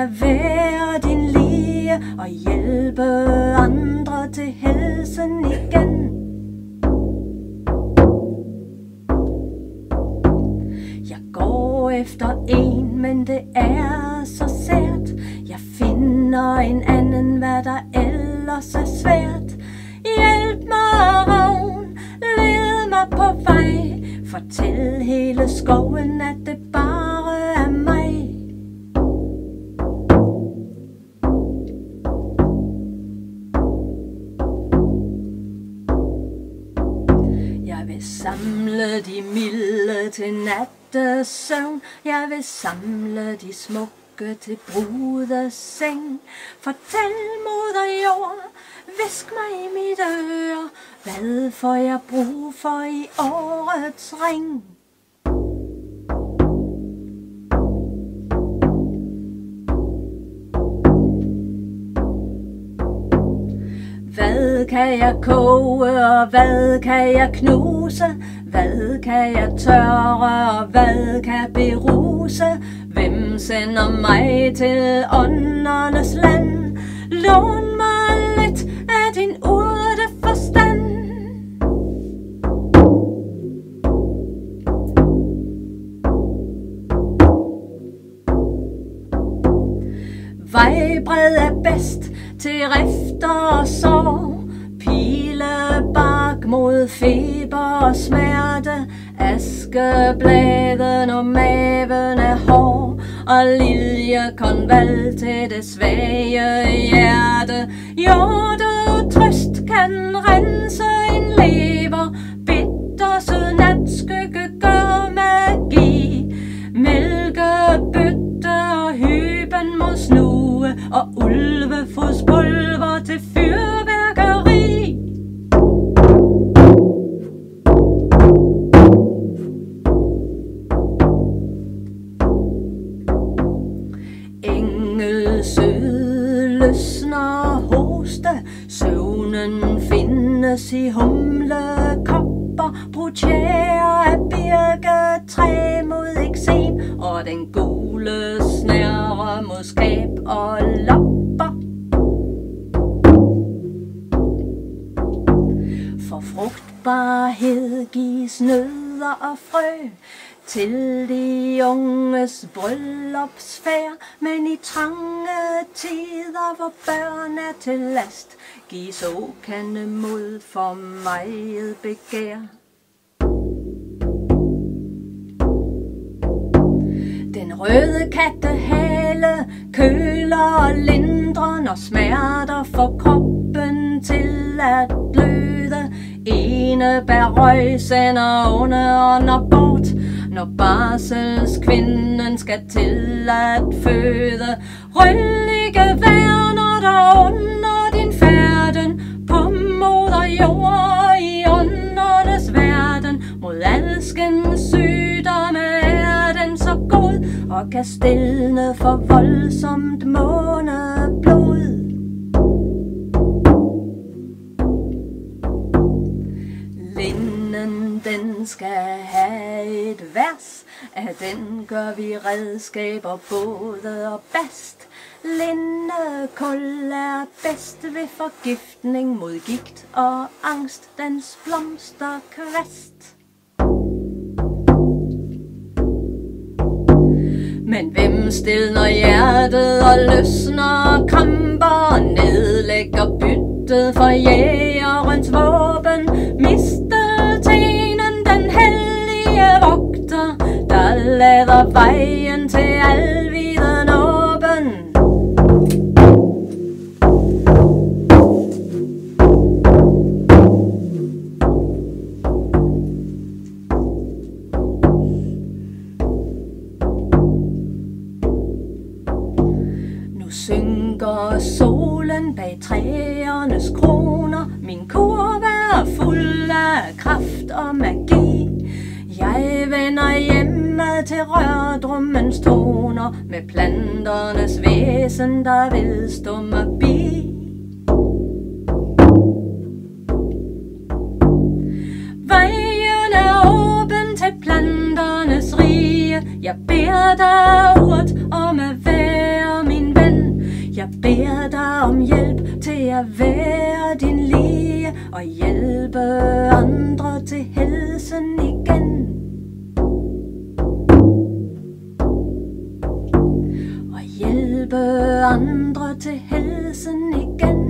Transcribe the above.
at være din lige og hjælpe andre til helsen igen. Jeg går efter en, men det er så sært. Jeg finder en anden, hvad der ellers er svært. Hjælp mig, ravn, led mig på vej. Fortæl hele skoven, at nattesøvn. Jeg vil samle de smukke til brudeseng. Fortæl moder jord, visk mig i mit øre. Hvad får jeg brug for i årets ring? Kan jeg koge, og hvad kan jeg knuse? Hvad kan jeg tørre, og hvad kan beruse? Hvem sender mig til åndernes land? Lån mig lidt af din urte forstand. Vejbred er bedst til rifter og sår. Feber og smerte. Askebladen og maven er hård. Og liljekonval til det svage hjerte. Hjortet trøst kan rense en lever. Bitter sød natskygge gør magi. Mælkebøtte og hyben mod snue Og ulvefod findes i humlekopper Brutjære af birketræ mod eksem Og den gule snære mod skab og lopper. For frugtbarhed gives nødder og frø til de unges bryllupsfærd, men i trange tider, hvor børn er til last, giv åkande mod for meget begær. Den røde kattehale køler og lindrer, når smerter får kroppen til at bløde. Enebærrøg sender onde bort, når barselskvinden skal til at føde. Røllige værner der under din færden på moder jord i åndernes verden. Mod alskens sygdomme er den så god og kan stille for voldsomt måned skal have et vers, af den gør vi redskaber både og bedst. Lindekul er bedst ved forgiftning mod gigt og angst, dens blomsterkvast. Men hvem stilner hjertet og løsner kramper og nedlægger byttet for jægerens våben? lader vejen til alviden åben. Nu synker solen bag træernes kroner, min kurve er fuld af kraft og magi. Jeg vender hjem hjemme til rørdrummens toner med planternes væsen, der vil stå bi. Vejen er åben til planternes rige. Jeg beder dig urt om at være min ven. Jeg beder dig om hjælp til at være din lige og hjælpe andre til helsen igen. Hjælpe andre til helsen igen.